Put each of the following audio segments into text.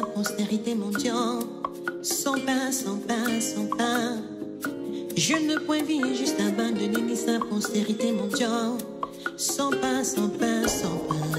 postérité mon Sans pain, sans pain, sans pain. Je ne point vie juste abandonner sa postérité mon Dieu. Sans pain, sans pain, sans pain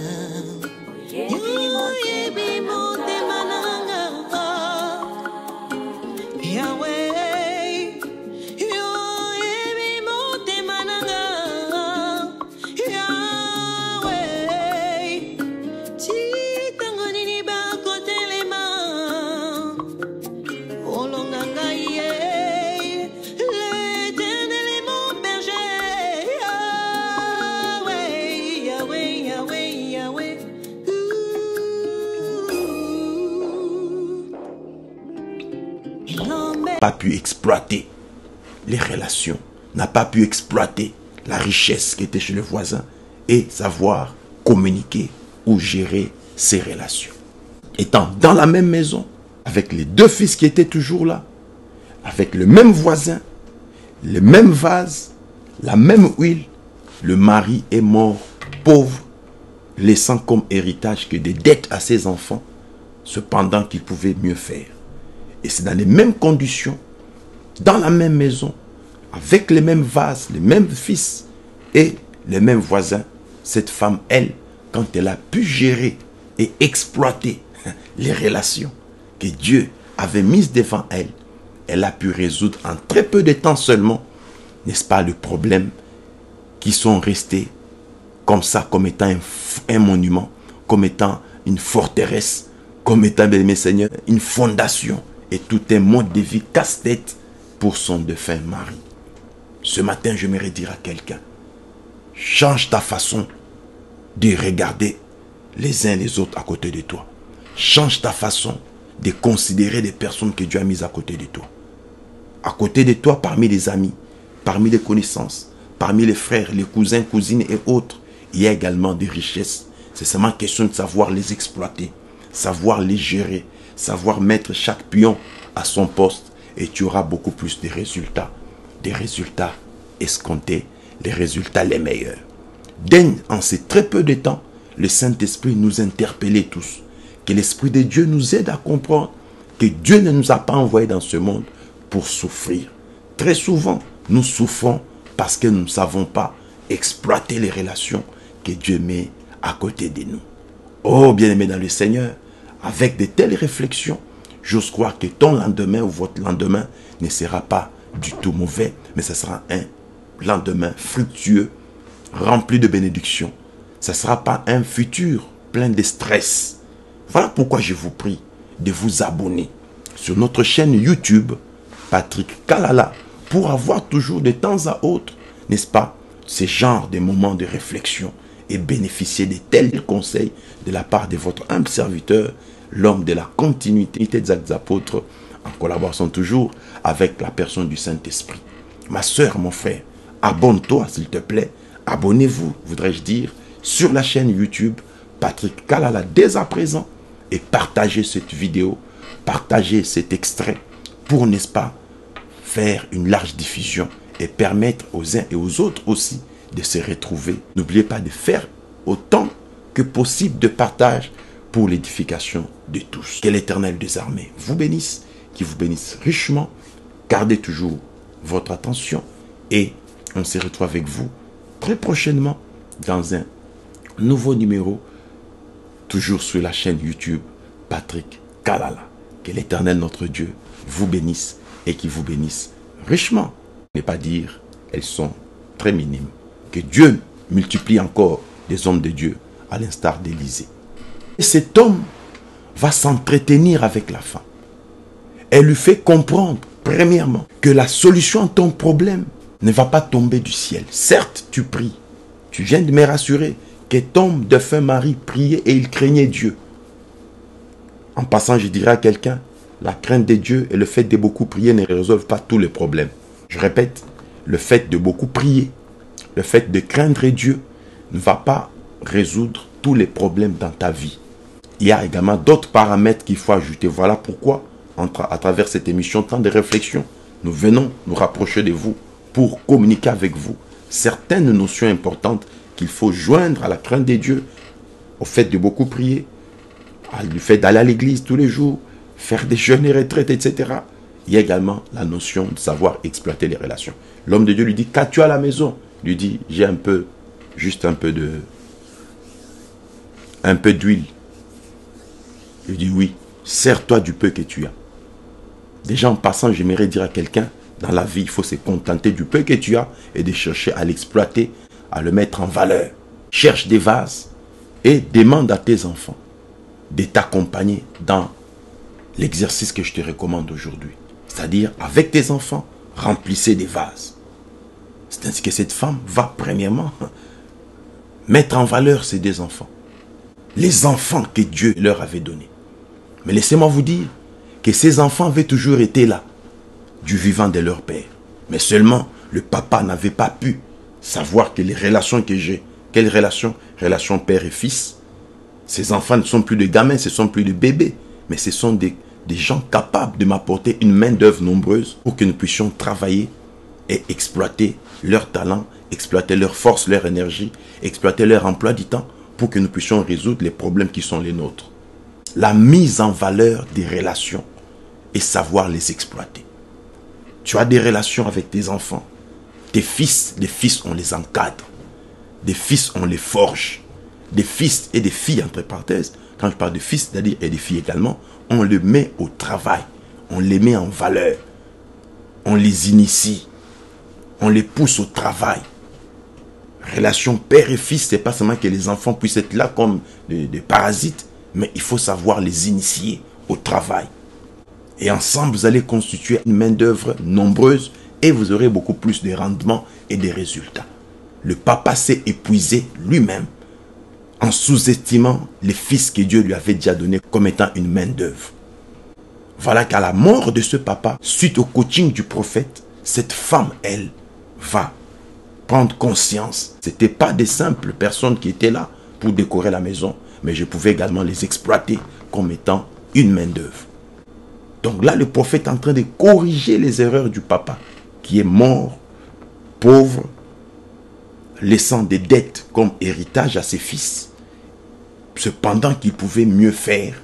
pu exploiter les relations, n'a pas pu exploiter la richesse qui était chez le voisin et savoir communiquer ou gérer ses relations. Étant dans la même maison, avec les deux fils qui étaient toujours là, avec le même voisin, le même vase, la même huile, le mari est mort pauvre, laissant comme héritage que des dettes à ses enfants, cependant qu'il pouvait mieux faire. Et c'est dans les mêmes conditions, dans la même maison, avec les mêmes vases, les mêmes fils et les mêmes voisins, cette femme, elle, quand elle a pu gérer et exploiter les relations que Dieu avait mises devant elle, elle a pu résoudre en très peu de temps seulement, n'est-ce pas, le problème qui sont restés comme ça, comme étant un, monument, comme étant une forteresse, comme étant, bien aimé Seigneur, une fondation et tout un mode de vie casse-tête pour son défunt mari. Ce matin, je me dire à quelqu'un, change ta façon de regarder les uns les autres à côté de toi. Change ta façon de considérer les personnes que Dieu a mises à côté de toi. À côté de toi, parmi les amis, parmi les connaissances, parmi les frères, les cousins, cousines et autres, il y a également des richesses. C'est seulement question de savoir les exploiter, savoir les gérer, savoir mettre chaque pion à son poste et tu auras beaucoup plus de résultats. Des résultats escomptés, les résultats les meilleurs. Daigne en ces très peu de temps le Saint-Esprit nous interpeller tous. Que l'Esprit de Dieu nous aide à comprendre que Dieu ne nous a pas envoyés dans ce monde pour souffrir. Très souvent, nous souffrons parce que nous ne savons pas exploiter les relations que Dieu met à côté de nous. Oh, bien-aimé dans le Seigneur, avec de telles réflexions, j'ose croire que ton lendemain ou votre lendemain ne sera pas du tout mauvais, mais ce sera un lendemain fructueux, rempli de bénédictions. Ce ne sera pas un futur plein de stress. Voilà pourquoi je vous prie de vous abonner sur notre chaîne YouTube, Patrick Kalala, pour avoir toujours de temps à autre, n'est-ce pas, ces genres de moments de réflexion et bénéficier de tels conseils de la part de votre humble serviteur, l'homme de la continuité des actes apôtres, en collaboration toujours avec la personne du Saint-Esprit. Ma soeur, mon frère, abonne-toi s'il te plaît. Abonnez-vous, voudrais-je dire, sur la chaîne YouTube Patrick Kalala dès à présent et partagez cette vidéo, partagez cet extrait pour, n'est-ce pas, faire une large diffusion et permettre aux uns et aux autres aussi de se retrouver. N'oubliez pas de faire autant que possible de partage pour l'édification de tous. Que l'Éternel des armées vous bénisse, qui vous bénisse richement. Gardez toujours votre attention et on se retrouve avec vous très prochainement dans un nouveau numéro, toujours sur la chaîne YouTube Patrick Kalala. Que l'Éternel notre Dieu vous bénisse et qui vous bénisse richement. Ne pas dire elles sont très minimes. Que Dieu multiplie encore des hommes de Dieu à l'instar d'Élisée. Et cet homme va s'entretenir avec la femme. Elle lui fait comprendre, premièrement, que la solution à ton problème ne va pas tomber du ciel. Certes, tu pries. Tu viens de me rassurer que ton défunt mari priait et il craignait Dieu. En passant, je dirais à quelqu'un, la crainte de Dieu et le fait de beaucoup prier ne résolvent pas tous les problèmes. Je répète, le fait de beaucoup prier, le fait de craindre Dieu ne va pas résoudre tous les problèmes dans ta vie. Il y a également d'autres paramètres qu'il faut ajouter. Voilà pourquoi à travers cette émission, tant de réflexions. Nous venons nous rapprocher de vous pour communiquer avec vous certaines notions importantes qu'il faut joindre à la crainte des dieux, au fait de beaucoup prier, du fait d'aller à l'église tous les jours, faire des jeûnes et retraites, etc. Il y a également la notion de savoir exploiter les relations. L'homme de Dieu lui dit, qu'as-tu à la maison Lui dit, j'ai un peu, juste un peu de, un peu d'huile. Il dit, oui, sers-toi du peu que tu as. Déjà en passant, j'aimerais dire à quelqu'un, dans la vie, il faut se contenter du peu que tu as et de chercher à l'exploiter, à le mettre en valeur. Cherche des vases et demande à tes enfants de t'accompagner dans l'exercice que je te recommande aujourd'hui. C'est-à-dire, avec tes enfants, remplissez des vases. C'est ainsi que cette femme va, premièrement, mettre en valeur ses deux enfants. Les enfants que Dieu leur avait donnés. Mais laissez-moi vous dire que ces enfants avaient toujours été là, du vivant de leur père. Mais seulement, le papa n'avait pas pu savoir que les relations que j'ai, quelles relations Relations père et fils. Ces enfants ne sont plus des gamins, ce sont plus des bébés, mais ce sont des des gens capables de m'apporter une main-d'œuvre nombreuse pour que nous puissions travailler et exploiter leur talent, exploiter leur force, leur énergie, exploiter leur emploi du temps que nous puissions résoudre les problèmes qui sont les nôtres. La mise en valeur des relations et savoir les exploiter. Tu as des relations avec tes enfants. Tes fils, des fils, on les encadre. Des fils, on les forge. Des fils et des filles, entre parenthèses, quand je parle de fils, c'est-à-dire et des filles également, on le met au travail, on les met en valeur, on les initie, on les pousse au travail. Relation père et fils, c'est pas seulement que les enfants puissent être là comme des, parasites, mais il faut savoir les initier au travail. Et ensemble, vous allez constituer une main-d'œuvre nombreuse et vous aurez beaucoup plus de rendements et de résultats. Le papa s'est épuisé lui-même en sous-estimant les fils que Dieu lui avait déjà donnés comme étant une main-d'œuvre. Voilà qu'à la mort de ce papa, suite au coaching du prophète, cette femme, elle, va prendre conscience. Ce pas des simples personnes qui étaient là pour décorer la maison, mais je pouvais également les exploiter comme étant une main-d'œuvre. Donc là, le prophète est en train de corriger les erreurs du papa, qui est mort, pauvre, laissant des dettes comme héritage à ses fils cependant qu'il pouvait mieux faire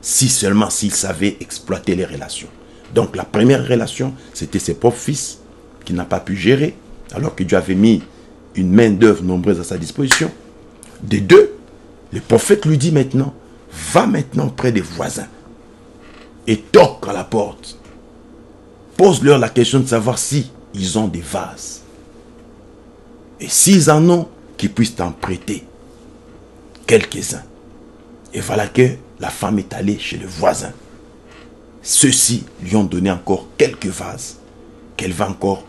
si seulement s'il savait exploiter les relations. Donc la première relation, c'était ses propres fils qu'il n'a pas pu gérer, alors que Dieu avait mis une main d'œuvre nombreuse à sa disposition. Des deux, le prophète lui dit maintenant, va maintenant près des voisins et toque à la porte. Pose-leur la question de savoir si ils ont des vases. Et s'ils en ont, qu'ils puissent t'en prêter quelques-uns. Et voilà que la femme est allée chez le voisin. Ceux-ci lui ont donné encore quelques vases qu'elle va encore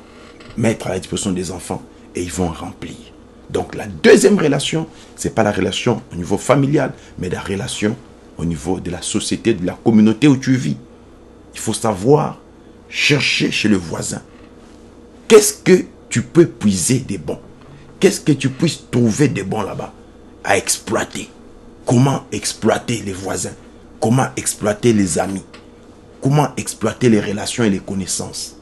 mettre à la disposition des enfants et ils vont remplir. Donc la deuxième relation, ce n'est pas la relation au niveau familial, mais la relation au niveau de la société, de la communauté où tu vis. Il faut savoir chercher chez le voisin. Qu'est-ce que tu peux puiser des bons? Qu'est-ce que tu puisses trouver des bons là-bas? À exploiter Comment exploiter les voisins? Comment exploiter les amis? Comment exploiter les relations et les connaissances?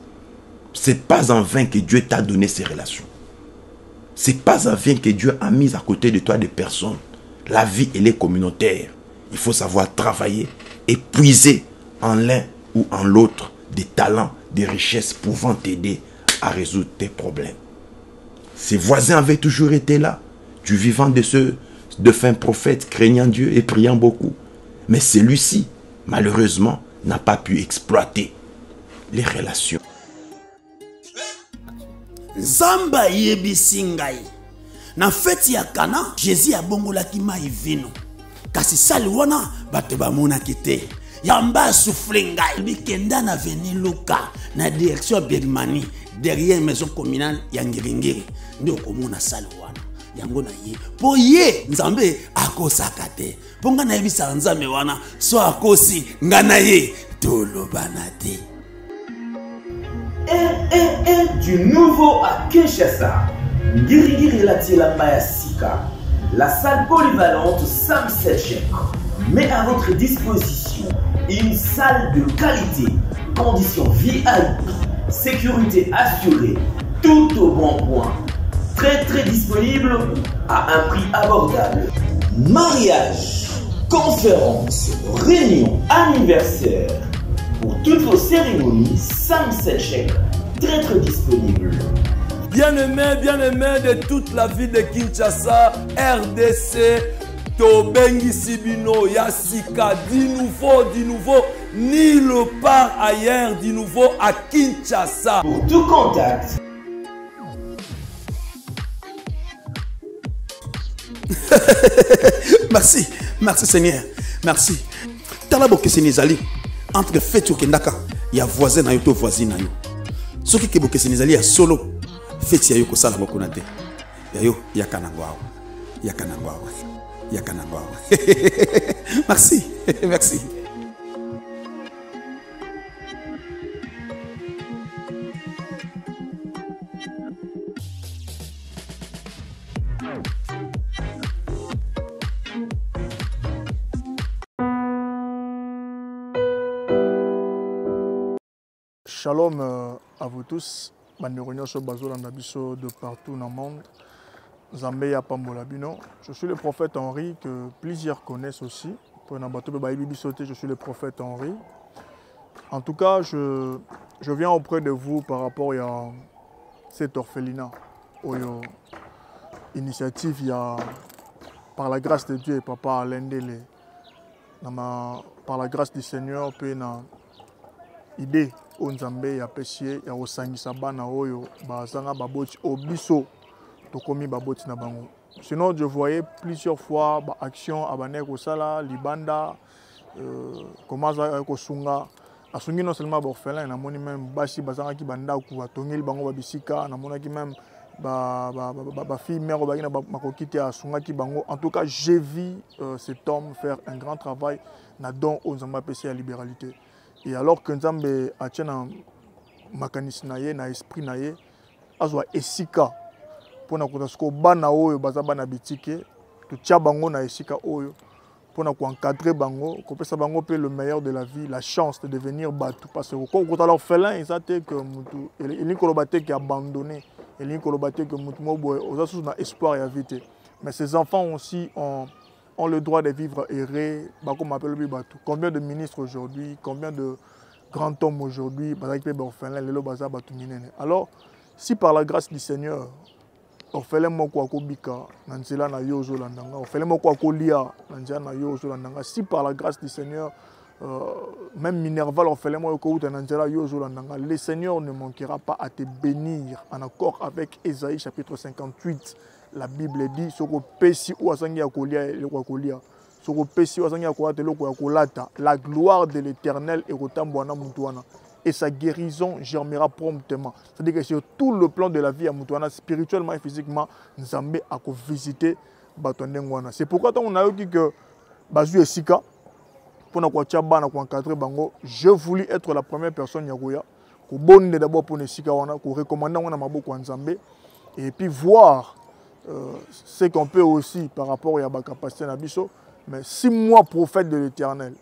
C'est pas en vain que Dieu t'a donné ces relations. C'est pas en vain que Dieu a mis à côté de toi des personnes. La vie, elle est communautaire. Il faut savoir travailler et puiser en l'un ou en l'autre des talents, des richesses pouvant t'aider à résoudre tes problèmes. Ses voisins avaient toujours été là, du vivant de ceux de fins prophètes craignant Dieu et priant beaucoup. Mais celui-ci, malheureusement, n'a pas pu exploiter les relations. Nzambe ayebisi ngai. Na feti ya kana jésus abongolaki mai vino. Kasi sali wana bato bamonaki te. Yamba asufle ngai. Bikenda na veni luka na direction ya birmanie. Derrière maison communale ya ngiringiri. Nde okomona sali wana. Yango na ye. Mpo ye nzambe akosaka te. Mpo ngai nayebisaka nzambe wana so akosi ngai na ye. Tolobana te RRR du nouveau à Kinshasa. Ngirigiri Latielamba ya Sika. La salle polyvalente Sam Selchek met à votre disposition Une salle de qualité, conditions VIP, sécurité assurée, tout au bon point. Très très disponible à un prix abordable. Mariage, conférence, réunion, anniversaire. Toutes vos cérémonies, 5 chèques. Très très disponible. Bien-aimé, bien-aimé de toute la ville de Kinshasa, RDC, tobengisi bino ya sika di nouveau di nouveau nulle part ailleurs di nouveau à Kinshasa. Pour tout contact, merci merci seigneur merci tala bokeseni ezali entre feti okendaka ya voisin na yo to voisine na yo. Soki ke bokeseni ezali ya solo feti ya yo kosala ngo kuna te. Ya yo yaka nango awa yaka nango awa yaka nango awa merci. Merci Shalom euh, à vous tous. de partout dans le monde. Je suis le prophète henri que plusieurs connaissent aussi. Je suis le prophète henri. En tout cas je, je viens auprès de vous par rapport à cet orphelinat oyo initiative par la grâce de dieu papa ma, par la grâce du seigneur mpe na idée oyo nzambe apesi ye ya kosangisa bana oyo bazanga baboti oyo tokomi baboti na bango. Sinon je voyais plusieurs fois baaction abandaki kosala libanda euh, koma azalaki kosunga. Asungi non seulement baorphelin namoni même basi bazangaki bandako atongeli bango même bafille mère oyo baki na makoki te asungaki bango. En tout cas j'ai vu euh, cet homme faire un grand travail na don et alors que nzambe atie na makanisi na ye na esprit na ye azwa esika. Mpona kota sikoyo bana oyo baza bana bitike totia bango na esika oyo. Mpona koencadre bango kopesa bango mpe le meilleur de la vie la chance de devenir bato parce que kokota l'orphelin eza te ke mutu elingi koloba te ke abandonné. Elingi koloba te ke mutu mo boye oza susu na espoir ya vie te. Mais ces enfants aussi ont ont le droit de vivre Batou. Combien de ministres aujourd'hui, combien de grands hommes aujourd'hui, alors si par la grâce du Seigneur, na yo si par la grâce du Seigneur euh, même Minerva l'orphelin moko okouta na nzela yo ozolandanga le Seigneur ne manquera pas à te bénir en accord avec Ésaïe chapitre 58 la bible dit soki opesi oyo azangi ya kolia eloko ya kolia soki opesi oyo azangi ya kolata kolata la gloire de l'éternel ekotambola na motu wana et sa guérison germera promptement. C'est-à-dire que sur tout le plan de la vie ya motu wana spirituellement et physiquement nzambe akovisite bato ya ndenge wana c'est pourquoi ntango nayoki ke bazwi esika mpona koatia bana koencadre bango je voulu être la première personne ya koya kobonde d'abord mpona esika wana korecommande yango na maboko nzambe et puis voir ce qu'on peut aussi par rapport à ma capacité Nabiso. Mais si moi, prophète de l'éternel,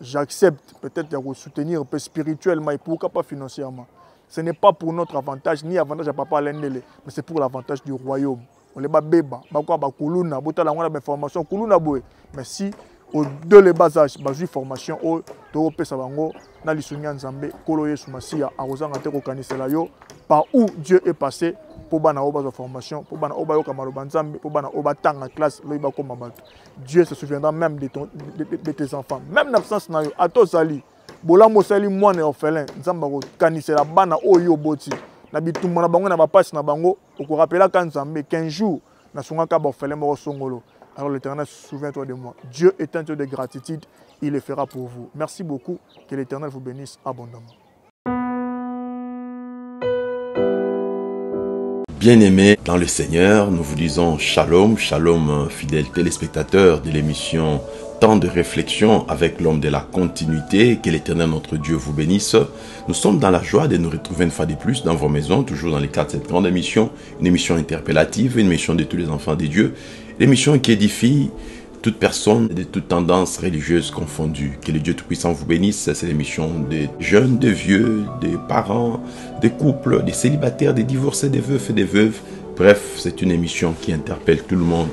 j'accepte peut-être de soutenir un peu spirituellement et pourquoi pas financièrement, ce n'est pas pour notre avantage, ni avantage à papa Lendele, mais c'est pour l'avantage du royaume. On les beba, bakwa ba kuluna, botala ngona ba formation kuluna boy. Mais si au de les bas âge, bazui formation o to pesa bango na lisunya nzambe kolo yesu masia akozanga te ko kanisela yo par où Dieu est passé mpo bana oyo bazwa formation mpo bana oyo bayoka maloba nzambe mpo bana oyo batanga classe loyi bakóma bato. Dieu se souviendra même de, ton, de, de, de tes enfants. Même na absence na yo ata ozali bolamu osali mwana orphelin nzambe akokanisela bana oyo yo oboti na bitumba na bango na bapasi na bango okorapelaka nzambe. 15 jours nasungaka baorphelin moko songolo. Alors l'éternel souviens-toi de moi. Dieu est un dieu de gratitude il le fera pour vous. Merci beaucoup. Que l'éternel vous bénisse abondamment Bien-aimés dans le Seigneur, nous vous disons shalom, shalom fidèles téléspectateurs de l'émission Temps de réflexion avec l'homme de la continuité. Que l'éternel notre Dieu vous bénisse. Nous sommes dans la joie de nous retrouver une fois de plus dans vos maisons, toujours dans le cadre de cette grande émission, une émission interpellative, une émission de tous les enfants de Dieu, l'émission qui édifie toute personne de toute tendance religieuse confondue. Que le Dieu Tout-Puissant vous bénisse. C'est l'émission des jeunes, des vieux, des parents, des couples, des célibataires, des divorcés, des veufs et des veuves. Bref, c'est une émission qui interpelle tout le monde,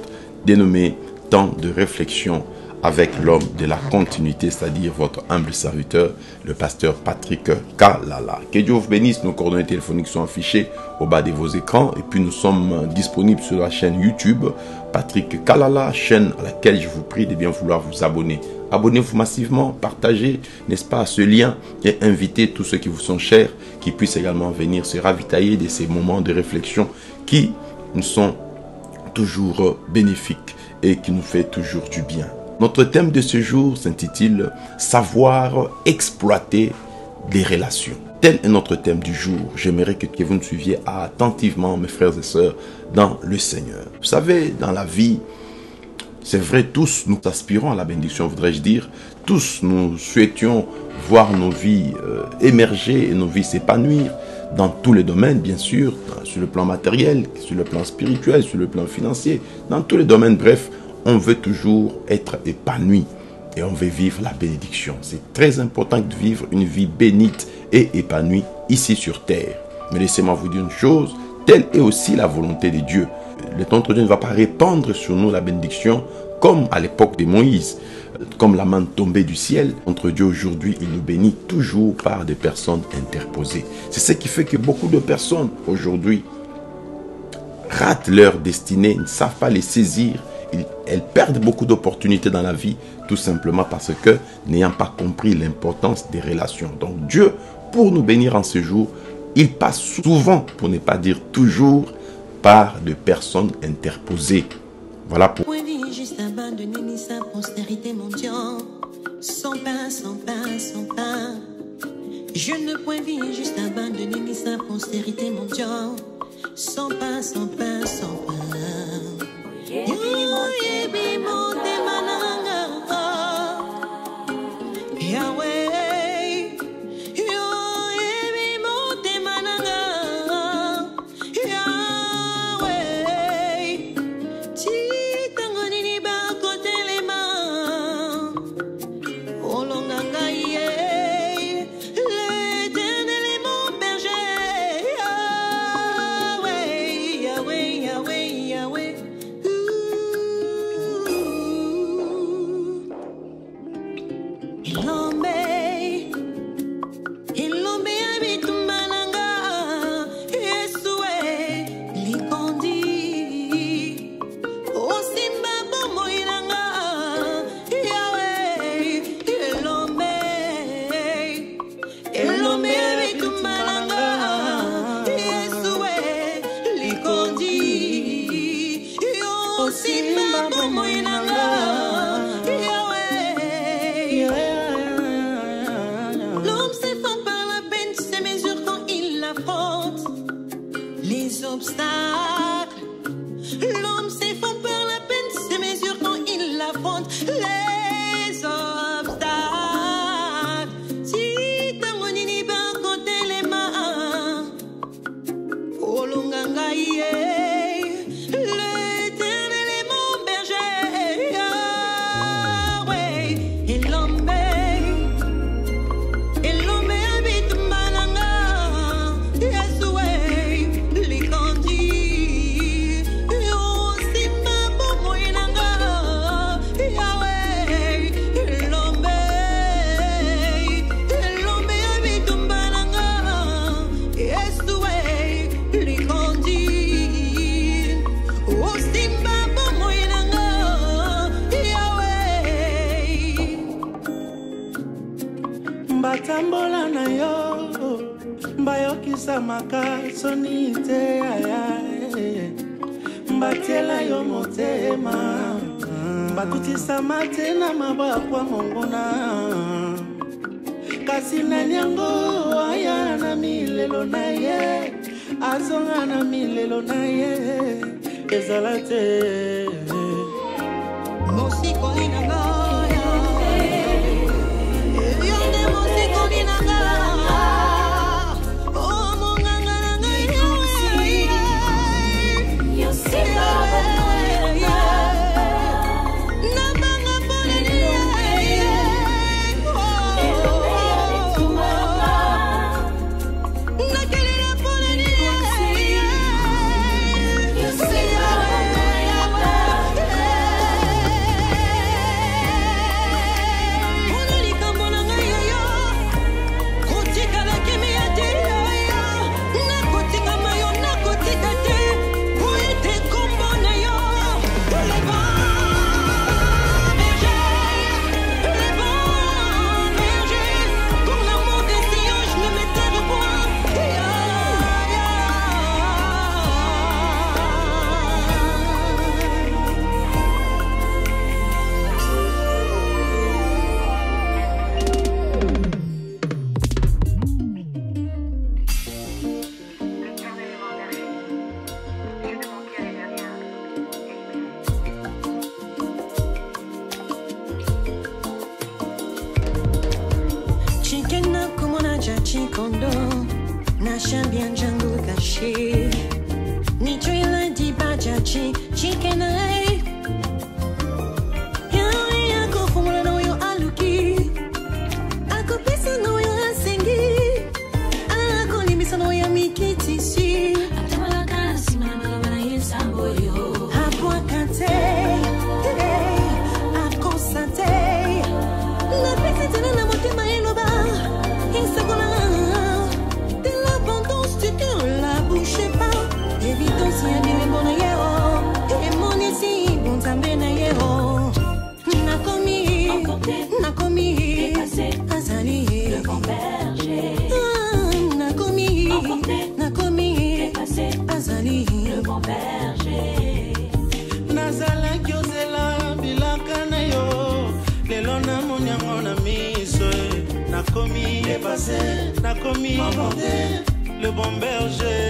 dénommée Temps de réflexion avec l'homme de la continuité, c'est-à-dire votre humble serviteur, le pasteur Patrick Kalala. Que Dieu vous bénisse. Nos coordonnées téléphoniques sont affichées au bas de vos écrans. Et puis nous sommes disponibles sur la chaîne YouTube Patrick Kalala, chaîne à laquelle je vous prie de bien vouloir vous abonner. Abonnez-vous massivement, partagez, n'est-ce pas, ce lien et invitez tous ceux qui vous sont chers, qui puissent également venir se ravitailler de ces moments de réflexion qui nous sont toujours bénéfiques et qui nous fait toujours du bien. Notre thème de ce jour s'intitule Savoir exploiter des relations. Tel est notre thème du jour. J'aimerais que, que vous nous suiviez attentivement, mes frères et sœurs, dans le Seigneur. Vous savez, dans la vie, c'est vrai, tous nous aspirons à la bénédiction, voudrais-je dire. Tous nous souhaitions voir nos vies euh, émerger et nos vies s'épanouir dans tous les domaines, bien sûr, sur le plan matériel, sur le plan spirituel, sur le plan financier, dans tous les domaines, bref, on veut toujours être épanoui et on veut vivre la bénédiction. C'est très important de vivre une vie bénite et épanouie ici sur terre. Mais laissez-moi vous dire une chose, telle est aussi la volonté de Dieu. Le temps de Dieu ne va pas répandre sur nous la bénédiction comme à l'époque de Moïse, comme la main tombée du ciel. Entre Dieu aujourd'hui, il nous bénit toujours par des personnes interposées. C'est ce qui fait que beaucoup de personnes aujourd'hui ratent leur destinée, ne savent pas les saisir elles perdent beaucoup d'opportunités dans la vie tout simplement parce que n'ayant pas compris l'importance des relations. Donc Dieu, pour nous bénir en ce jour, il passe souvent, pour ne pas dire toujours, par des personnes interposées. Voilà pour... juste sa postérité. Sans pain, sans pain, sans pain. Je ne point vie juste abandonner sa postérité mondiale. Sans pain, sans pain, sans pain. 一闭目。nabela yo motema bakutisama te na mabakwa mongona. Kasi nani yango aya na milelo na ye azonga na milelo na ye ezala te. Mosiko 风动那扇边窗 nakomi le bon berger